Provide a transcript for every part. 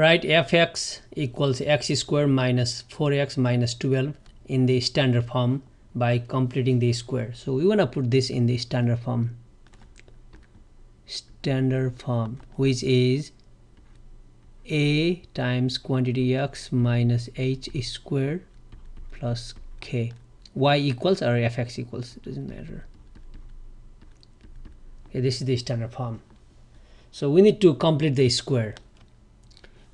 write fx equals x square minus 4x minus 12 in the standard form by completing the square. So we want to put this in the standard form. Standard form which is a times quantity x minus h square plus k. Y equals or fx equals it doesn't matter. Okay this is the standard form. So we need to complete the square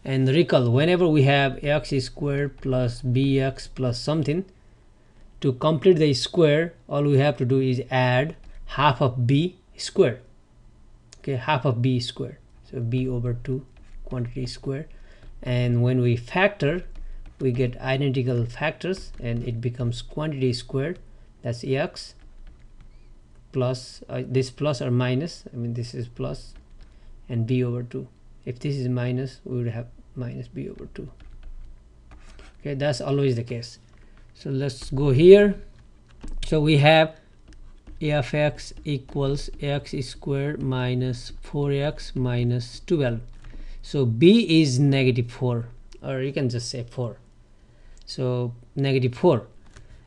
and recall whenever we have x squared plus bx plus something to complete the square all we have to do is add half of b squared. Okay half of b squared. So b over 2 quantity squared. And when we factor we get identical factors and it becomes quantity squared. That's x plus uh, this plus or minus i mean this is plus and b over 2 if this is minus we would have minus b over 2 okay that's always the case. So let's go here. So we have fx equals x squared minus 4x minus 12 so b is negative 4 or you can just say 4 so negative 4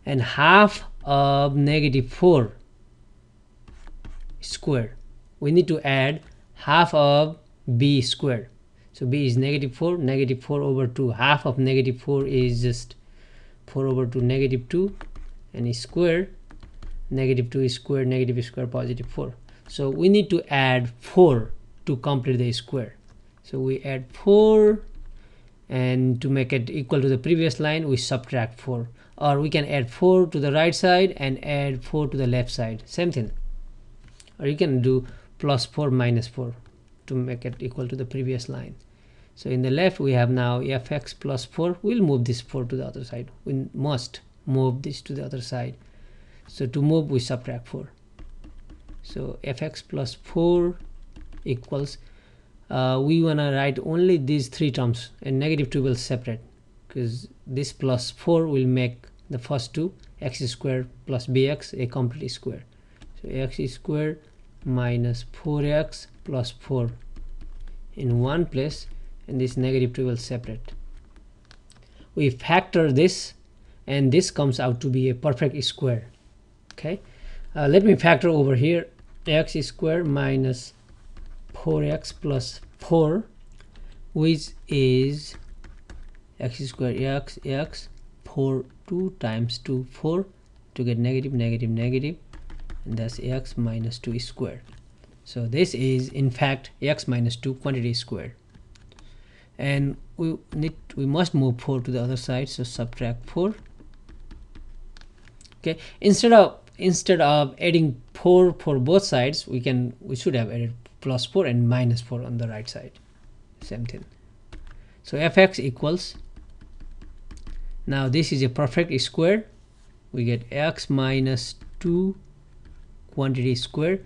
and half of negative 4 square we need to add half of b squared. So b is negative 4 negative 4 over 2 half of negative 4 is just 4 over 2 negative 2 and square negative 2 is square negative is square positive 4 so we need to add 4 to complete the square. So we add 4 and to make it equal to the previous line we subtract 4 or we can add 4 to the right side and add 4 to the left side. Same thing. Or you can do plus 4 minus 4 to make it equal to the previous line. So in the left we have now fx plus 4 we'll move this 4 to the other side. We must move this to the other side. So to move we subtract 4 so fx plus 4 equals uh, we want to write only these three terms and negative 2 will separate because this plus 4 will make the first two x square plus bx a complete square. So x square minus 4x plus 4 in one place and this negative 2 will separate. We factor this and this comes out to be a perfect square okay? Uh, let me factor over here x square minus 4x plus 4 which is x square x x 4 2 times 2 4 to get negative negative negative and that's x minus 2 squared so this is in fact x minus 2 quantity squared. And we need we must move 4 to the other side so subtract 4 okay instead of instead of adding 4 for both sides we can we should have added plus 4 and minus 4 on the right side. Same thing. So fx equals now this is a perfect square. We get x minus 2 quantity square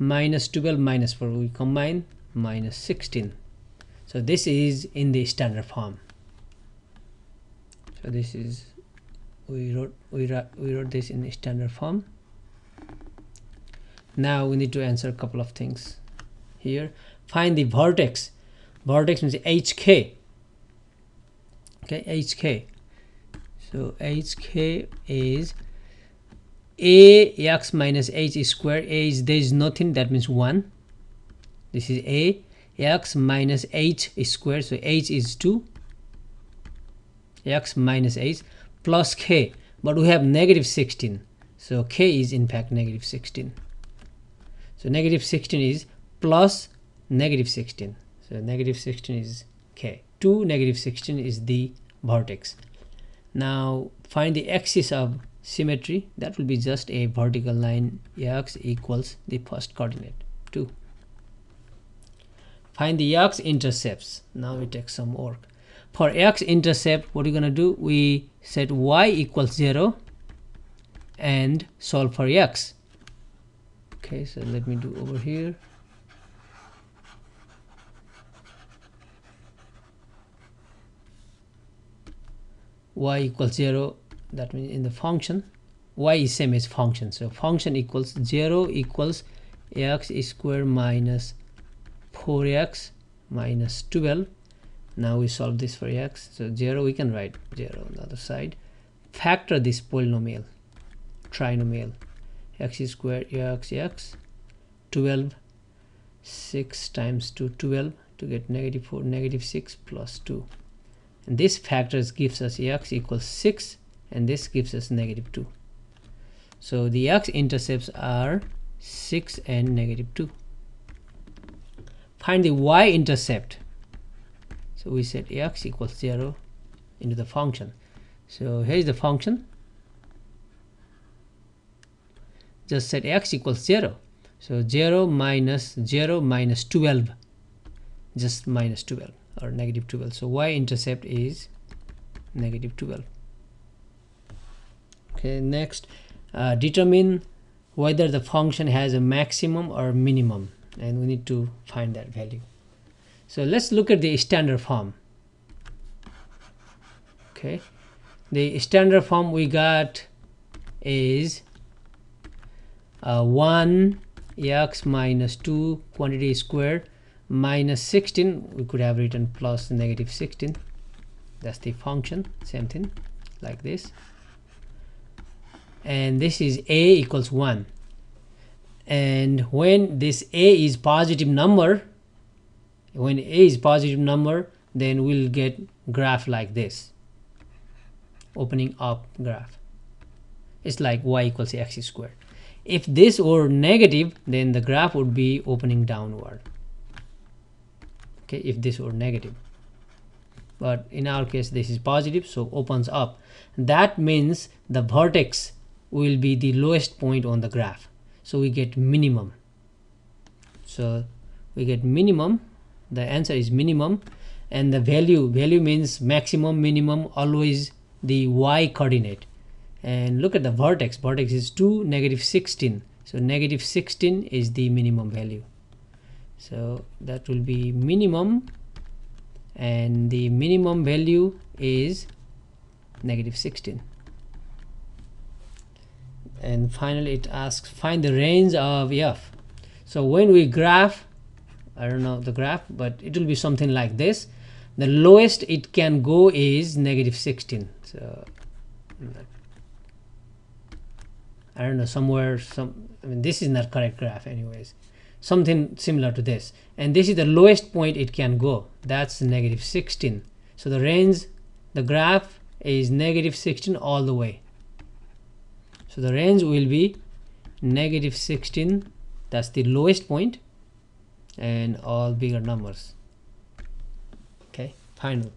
minus 12 minus 4 we combine minus 16 so this is in the standard form. So this is we wrote we wrote, we wrote this in the standard form. Now we need to answer a couple of things here. Find the vertex. Vertex means hk okay hk so hk is a x minus h is square a is there is nothing that means 1 this is a x minus h is square so h is 2 x minus h plus k but we have negative 16 so k is in fact negative 16 so negative 16 is plus negative 16 so negative 16 is k. 2 negative 16 is the vertex. Now find the axis of symmetry that will be just a vertical line x equals the first coordinate 2 find the x intercepts. Now we take some work. For x intercept what are you gonna do we set y equals 0 and solve for x. Okay so let me do over here. y equals 0 that means in the function y is same as function. So function equals 0 equals x square minus 4x minus 12 now we solve this for x so 0 we can write 0 on the other side. Factor this polynomial trinomial. X square x x 12 6 times 2 12 to get negative 4 negative 6 plus 2 and this factors gives us x equals 6 and this gives us negative 2 so the x-intercepts are 6 and negative 2 find the y-intercept so we set x equals 0 into the function. So here's the function. Just set x equals 0 so 0 minus 0 minus 12 just minus 12 or negative 12 so y-intercept is negative 12 okay next. Uh, determine whether the function has a maximum or minimum and we need to find that value. So let's look at the standard form. Okay. The standard form we got is uh, 1 x minus 2 quantity squared minus 16 we could have written plus negative 16 that's the function same thing like this and this is a equals 1 and when this a is positive number when a is positive number then we'll get graph like this. Opening up graph. It's like y equals x squared. If this were negative then the graph would be opening downward. Okay if this were negative. But in our case this is positive so opens up. That means the vertex will be the lowest point on the graph. So we get minimum. So we get minimum. The answer is minimum. And the value value means maximum minimum always the y coordinate. And look at the vertex. Vertex is 2 negative 16 so negative 16 is the minimum value. So that will be minimum. And the minimum value is negative 16 and finally it asks find the range of f so when we graph I don't know the graph but it will be something like this. The lowest it can go is negative 16 so I don't know somewhere some I mean this is not correct graph anyways. Something similar to this. And this is the lowest point it can go. That's negative 16 so the range the graph is negative 16 all the way so the range will be negative 16 that's the lowest point and all bigger numbers. Okay final